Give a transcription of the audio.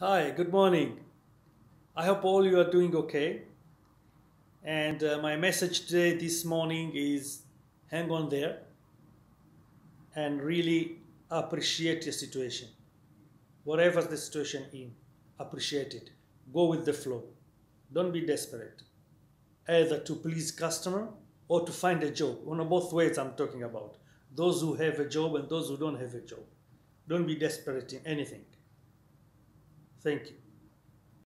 Hi, good morning. I hope all you are doing okay. And uh, my message today, this morning, is hang on there and really appreciate your situation. Whatever the situation in, appreciate it. Go with the flow. Don't be desperate, either to please customer or to find a job. One of both ways I'm talking about. Those who have a job and those who don't have a job. Don't be desperate in anything. Thank you.